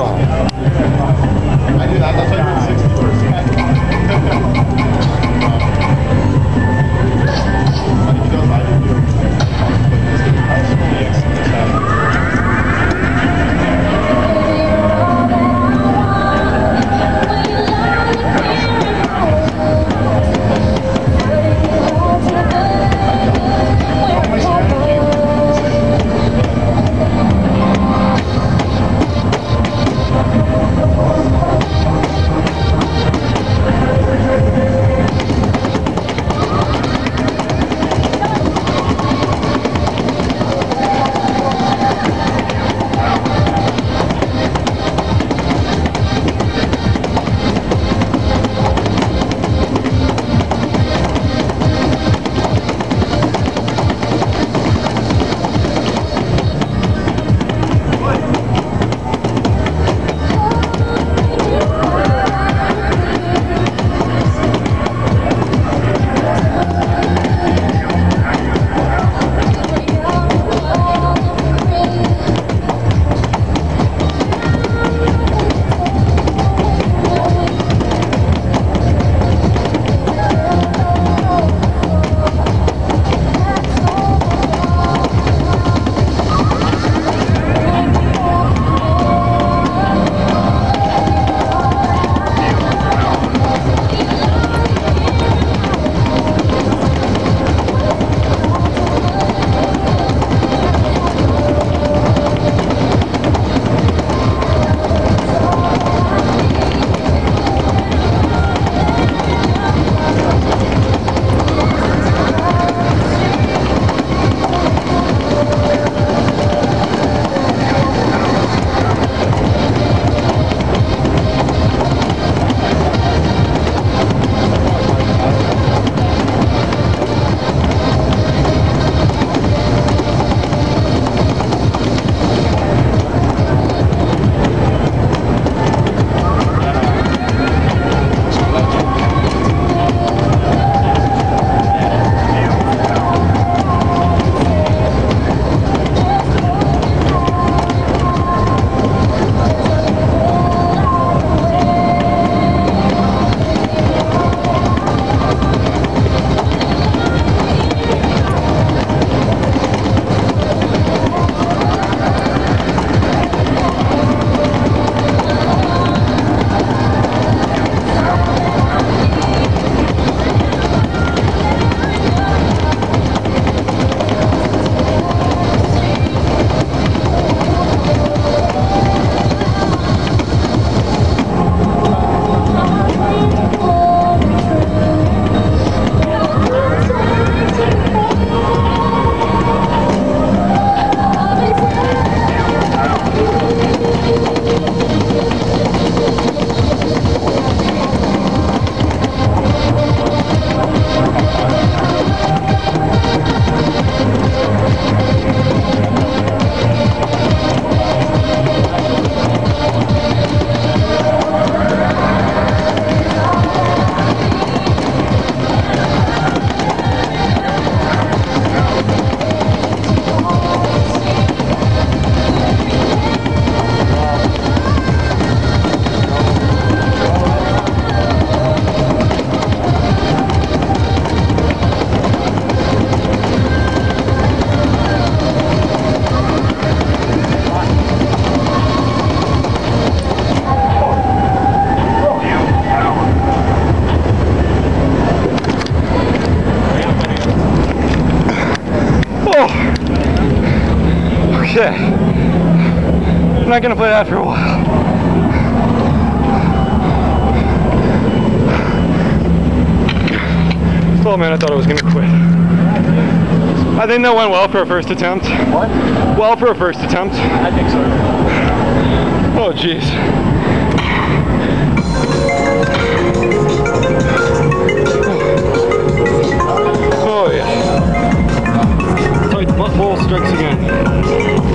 I do that. That's why I did 60 first. Okay. I'm not gonna play that for a while. Oh man, I thought I was gonna quit. I think that went well for a first attempt. What? Well for a first attempt. I think so. Oh jeez. Oh yeah. Tight butt ball strikes again.